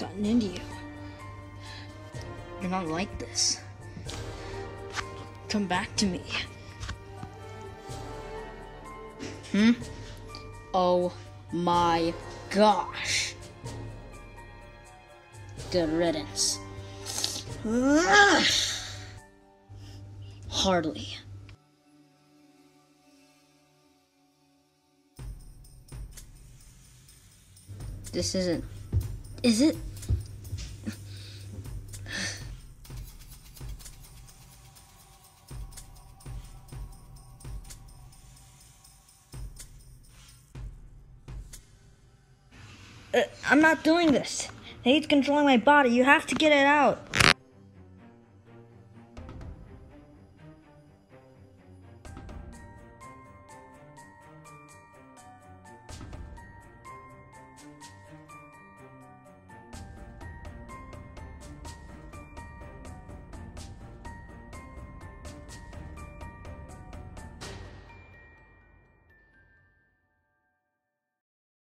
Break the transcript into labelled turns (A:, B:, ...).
A: gotten into you? You're not like this. Come back to me. Hmm? Oh my gosh. Good riddance. Hardly. This isn't. Is it? Uh, I'm not doing this. The hate's controlling my body. You have to get it out.